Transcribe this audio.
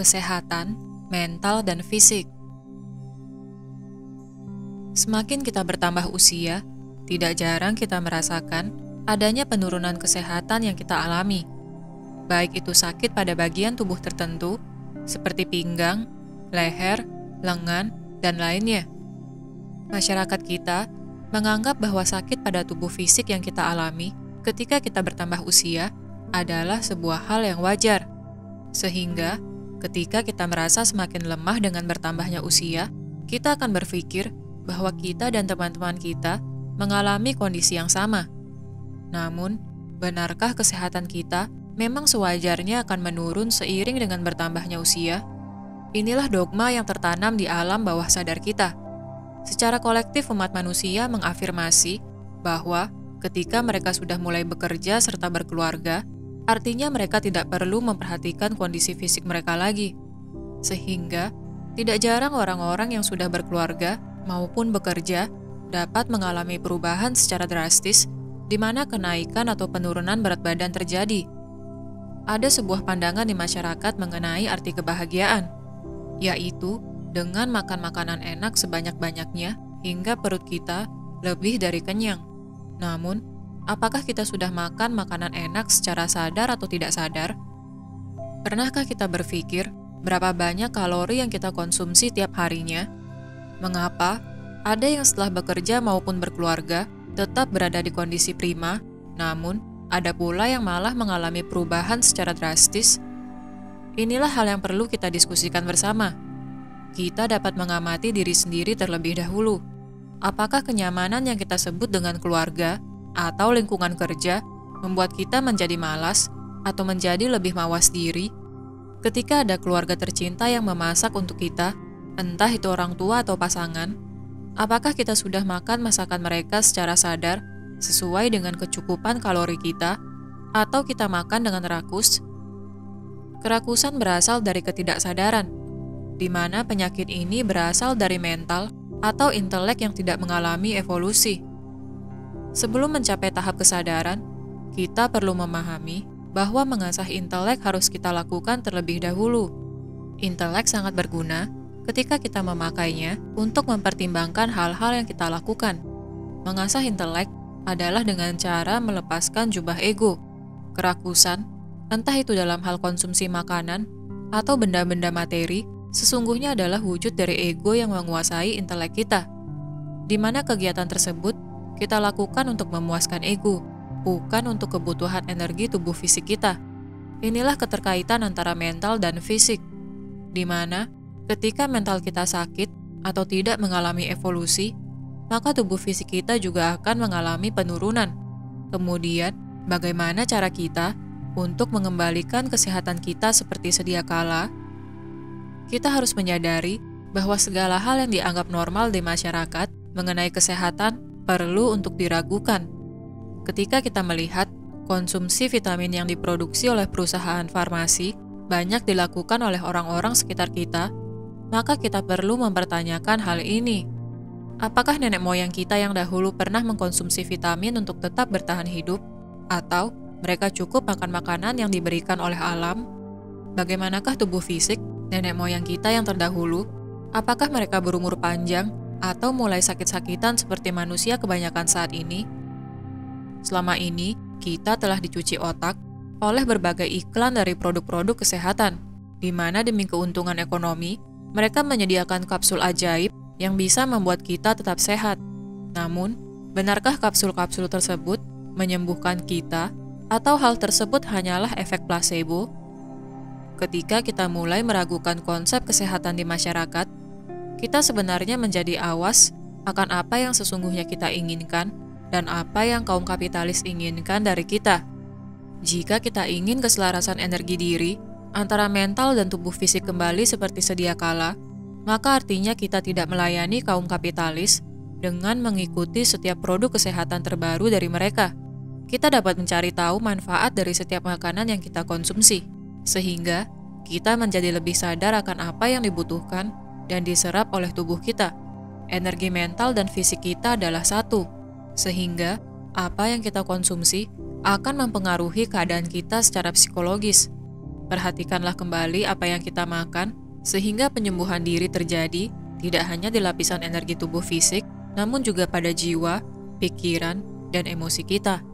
kesehatan, mental, dan fisik. Semakin kita bertambah usia, tidak jarang kita merasakan adanya penurunan kesehatan yang kita alami. Baik itu sakit pada bagian tubuh tertentu, seperti pinggang, leher, lengan, dan lainnya. Masyarakat kita menganggap bahwa sakit pada tubuh fisik yang kita alami ketika kita bertambah usia adalah sebuah hal yang wajar. Sehingga, ketika kita merasa semakin lemah dengan bertambahnya usia, kita akan berpikir bahwa kita dan teman-teman kita mengalami kondisi yang sama. Namun, benarkah kesehatan kita memang sewajarnya akan menurun seiring dengan bertambahnya usia? Inilah dogma yang tertanam di alam bawah sadar kita. Secara kolektif umat manusia mengafirmasi bahwa ketika mereka sudah mulai bekerja serta berkeluarga, artinya mereka tidak perlu memperhatikan kondisi fisik mereka lagi. Sehingga, tidak jarang orang-orang yang sudah berkeluarga maupun bekerja dapat mengalami perubahan secara drastis di mana kenaikan atau penurunan berat badan terjadi. Ada sebuah pandangan di masyarakat mengenai arti kebahagiaan yaitu dengan makan makanan enak sebanyak-banyaknya hingga perut kita lebih dari kenyang. Namun, apakah kita sudah makan makanan enak secara sadar atau tidak sadar? Pernahkah kita berpikir berapa banyak kalori yang kita konsumsi tiap harinya? Mengapa ada yang setelah bekerja maupun berkeluarga tetap berada di kondisi prima, namun ada pula yang malah mengalami perubahan secara drastis Inilah hal yang perlu kita diskusikan bersama. Kita dapat mengamati diri sendiri terlebih dahulu. Apakah kenyamanan yang kita sebut dengan keluarga atau lingkungan kerja membuat kita menjadi malas atau menjadi lebih mawas diri? Ketika ada keluarga tercinta yang memasak untuk kita, entah itu orang tua atau pasangan, apakah kita sudah makan masakan mereka secara sadar sesuai dengan kecukupan kalori kita, atau kita makan dengan rakus Kerakusan berasal dari ketidaksadaran, di mana penyakit ini berasal dari mental atau intelek yang tidak mengalami evolusi. Sebelum mencapai tahap kesadaran, kita perlu memahami bahwa mengasah intelek harus kita lakukan terlebih dahulu. Intelek sangat berguna ketika kita memakainya untuk mempertimbangkan hal-hal yang kita lakukan. Mengasah intelek adalah dengan cara melepaskan jubah ego, kerakusan, entah itu dalam hal konsumsi makanan atau benda-benda materi, sesungguhnya adalah wujud dari ego yang menguasai intelek kita, di mana kegiatan tersebut kita lakukan untuk memuaskan ego, bukan untuk kebutuhan energi tubuh fisik kita. Inilah keterkaitan antara mental dan fisik, di mana ketika mental kita sakit atau tidak mengalami evolusi, maka tubuh fisik kita juga akan mengalami penurunan. Kemudian, bagaimana cara kita untuk mengembalikan kesehatan kita seperti sedia kala, kita harus menyadari bahwa segala hal yang dianggap normal di masyarakat mengenai kesehatan perlu untuk diragukan. Ketika kita melihat konsumsi vitamin yang diproduksi oleh perusahaan farmasi banyak dilakukan oleh orang-orang sekitar kita, maka kita perlu mempertanyakan hal ini. Apakah nenek moyang kita yang dahulu pernah mengkonsumsi vitamin untuk tetap bertahan hidup, atau mereka cukup makan makanan yang diberikan oleh alam. Bagaimanakah tubuh fisik nenek moyang kita yang terdahulu? Apakah mereka berumur panjang atau mulai sakit-sakitan seperti manusia kebanyakan saat ini? Selama ini, kita telah dicuci otak oleh berbagai iklan dari produk-produk kesehatan, di mana demi keuntungan ekonomi, mereka menyediakan kapsul ajaib yang bisa membuat kita tetap sehat. Namun, benarkah kapsul-kapsul tersebut menyembuhkan kita atau hal tersebut hanyalah efek placebo? Ketika kita mulai meragukan konsep kesehatan di masyarakat, kita sebenarnya menjadi awas akan apa yang sesungguhnya kita inginkan dan apa yang kaum kapitalis inginkan dari kita. Jika kita ingin keselarasan energi diri antara mental dan tubuh fisik kembali seperti sedia kala, maka artinya kita tidak melayani kaum kapitalis dengan mengikuti setiap produk kesehatan terbaru dari mereka kita dapat mencari tahu manfaat dari setiap makanan yang kita konsumsi, sehingga kita menjadi lebih sadar akan apa yang dibutuhkan dan diserap oleh tubuh kita. Energi mental dan fisik kita adalah satu, sehingga apa yang kita konsumsi akan mempengaruhi keadaan kita secara psikologis. Perhatikanlah kembali apa yang kita makan, sehingga penyembuhan diri terjadi tidak hanya di lapisan energi tubuh fisik, namun juga pada jiwa, pikiran, dan emosi kita.